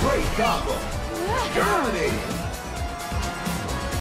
Great combo. Dominating.